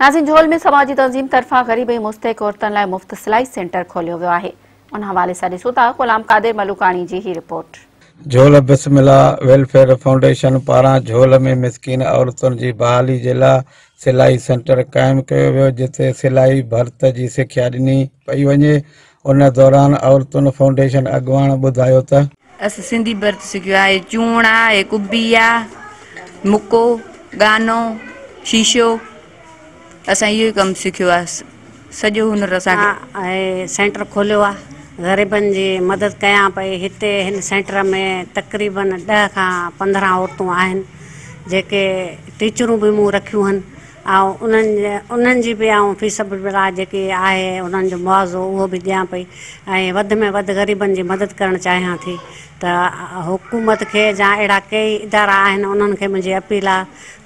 नाज़िन झोल में समाजी तंज़ीम तरफ़ा ग़रीब ऐं मुस्तक औरतुनि लाइ मुफ़्त सिलाई सेंटर खोलियो वियो आहे उन हवाले सां ॾिसूं ग़ुलाम क़ादिर मलुकाणी जी ही report Jhol Bismillah welfare foundation पारां झोल में मिसकिन औरतुनि जी बहाली जे सिलाई सेंटर क़ाइमु कयो वियो जिते सिलाई भर्त जी सिखिया ॾिनी पई वञे उन दौरान औरतुनि फाउंडेशन अॻवाण ॿुधायो त असां सिंधी भर्त सिखियो आहे चूण आहे कुबी मुको गानो शीशो असां यो कम सीखो सिखियो हुनर अस सेंटर खोलो गरीबन की मदद क्या पई हिते हिन सेंटर में तक़रीबन दह का पंद्रह औरतू आन जे टीचरू भी मूँ रखियूं आहिनि ऐं उन्हनि जी है ऐं मुआवज़ो उहो भी दें पी ऐं में वधि गरीबन की मदद करणु चाहें थी तो हुकूमत के जा अहिड़ा कई इदारा आहिनि उन्हनि अपील आ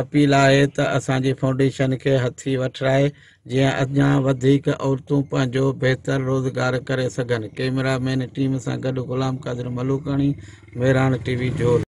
अपील है असि फाउंडेशन के हथी वाए जो अञा वधीक रोज़गार कर सघनि कैमरामैन टीम से गॾु ग़ुलाम कादिर मलुकणी मेहरान टीवी जोर